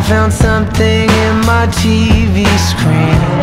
I found something in my TV screen.